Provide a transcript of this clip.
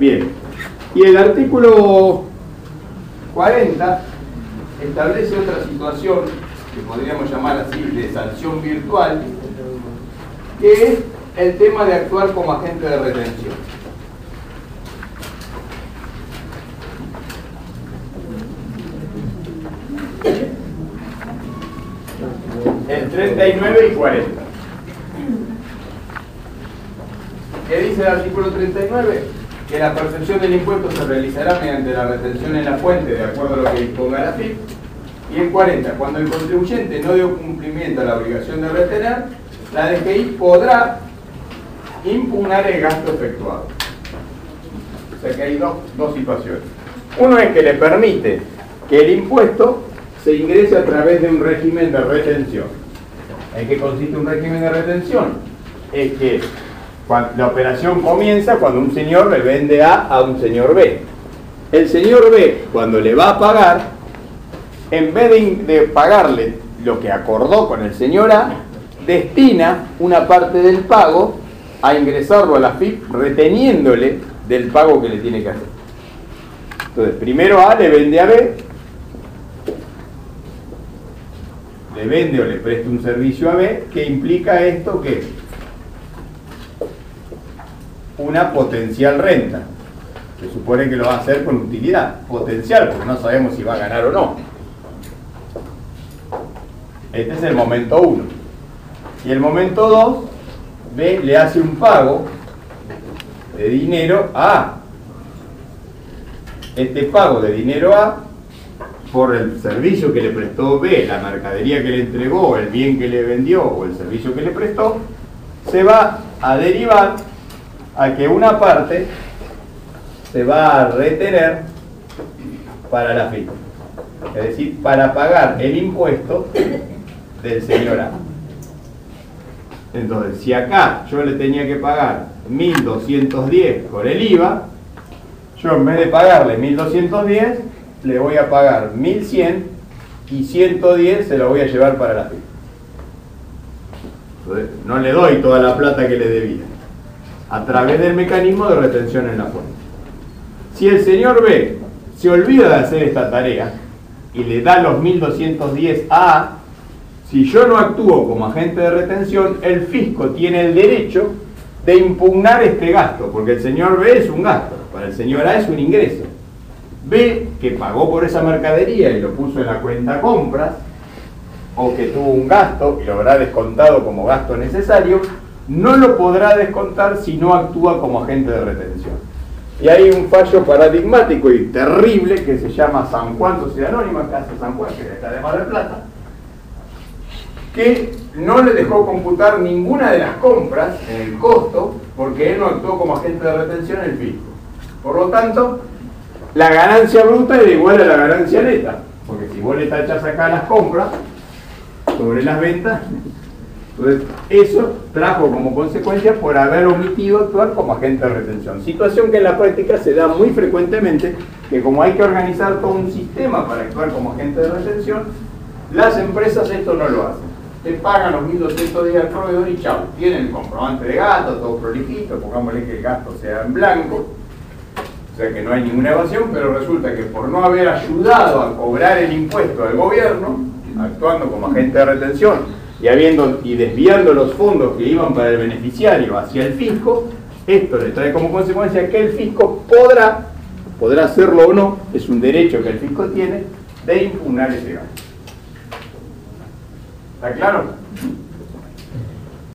Bien, y el artículo 40 establece otra situación que podríamos llamar así de sanción virtual, que es el tema de actuar como agente de retención. El 39 y 40. ¿Qué dice el artículo 39? Que la percepción del impuesto se realizará mediante la retención en la fuente de acuerdo a lo que disponga la FIP. Y el 40, cuando el contribuyente no dio cumplimiento a la obligación de retener, la DGI podrá impugnar el gasto efectuado. O sea que hay dos, dos situaciones. Uno es que le permite que el impuesto se ingrese a través de un régimen de retención. ¿En qué consiste un régimen de retención? Es que la operación comienza cuando un señor le vende A a un señor B. El señor B, cuando le va a pagar, en vez de, pagarle lo que acordó con el señor A, destina una parte del pago a ingresarlo a la FIP reteniéndole del pago que le tiene que hacer. Entonces, primero A le vende a B, le vende o le presta un servicio a B, que implica esto que una potencial renta. Se supone que lo va a hacer con utilidad, potencial, porque no sabemos si va a ganar o no. Este es el momento 1. Y el momento 2, B le hace un pago de dinero a A. Este pago de dinero A por el servicio que le prestó B, la mercadería que le entregó, el bien que le vendió o el servicio que le prestó, se va a derivar a que una parte se va a retener para la FIP. Es decir, para pagar el impuesto del señor A. Entonces, si acá yo le tenía que pagar 1210 por el IVA, yo en vez de pagarle 1210, le voy a pagar 1100 y 110 se lo voy a llevar para la FIP. Entonces, no le doy toda la plata que le debía. A través del mecanismo de retención en la fuente. Si el señor B se olvida de hacer esta tarea y le da los 1210 a si yo no actúo como agente de retención, el fisco tiene el derecho de impugnar este gasto, porque el señor B es un gasto, para el señor A es un ingreso. B, que pagó por esa mercadería y lo puso en la cuenta compras, o que tuvo un gasto y lo habrá descontado como gasto necesario, no lo podrá descontar si no actúa como agente de retención. Y hay un fallo paradigmático y terrible que se llama San Juan Sociedad Anónima, Casa San Juan, que está de Mar del Plata, que no le dejó computar ninguna de las compras en el costo porque él no actuó como agente de retención en el fisco. Por lo tanto, la ganancia bruta era igual a la ganancia neta, porque si vos le tachas acá las compras sobre las ventas, entonces eso trajo como consecuencia por haber omitido actuar como agente de retención. Situación que en la práctica se da muy frecuentemente, que como hay que organizar todo un sistema para actuar como agente de retención, las empresas esto no lo hacen te pagan los 1.200 días al proveedor y chau, tienen el comprobante de gasto, todo prolijito, pongámosle que el gasto sea en blanco, o sea que no hay ninguna evasión, pero resulta que por no haber ayudado a cobrar el impuesto al gobierno, actuando como agente de retención y, habiendo, y desviando los fondos que iban para el beneficiario hacia el fisco, esto le trae como consecuencia que el fisco podrá, podrá hacerlo o no, es un derecho que el fisco tiene, de impugnar ese gasto. ¿Está claro?